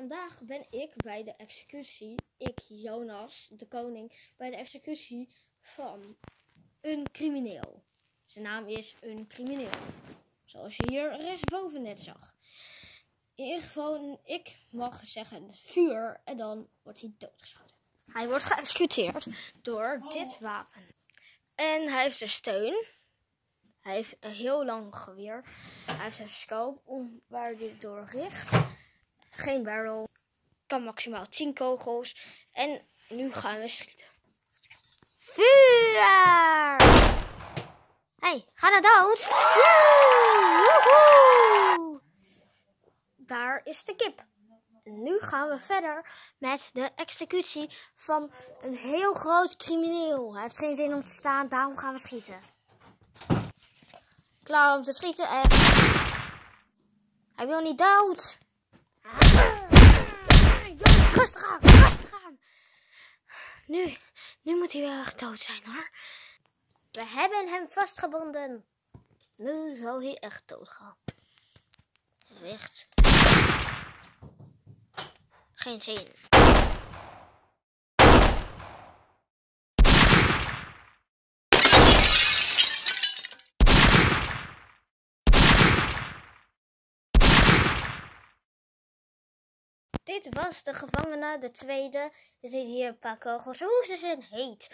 vandaag ben ik bij de executie, ik Jonas, de koning, bij de executie van een crimineel. Zijn naam is een crimineel. Zoals je hier rechtsboven net zag. In ieder geval, ik mag zeggen vuur en dan wordt hij doodgeschoten. Hij wordt geëxecuteerd door dit wapen. En hij heeft een steun. Hij heeft een heel lang geweer. Hij heeft een scope om, waar hij door richt. Geen barrel. Kan maximaal 10 kogels. En nu gaan we schieten. Vuur! hey, ga naar dood. Daar is de kip. Nu gaan we verder met de executie van een heel groot crimineel. Hij heeft geen zin om te staan, daarom gaan we schieten. Klaar om te schieten en... Hij wil niet dood. Nu, nu moet hij wel echt dood zijn hoor. We hebben hem vastgebonden. Nu zal hij echt doodgaan. Recht. Geen zin. Dit was de gevangene, de tweede. Er zitten hier een paar kogels. Hoe ze zijn heet.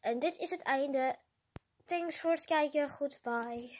En dit is het einde. Thanks voor het kijken. Goodbye.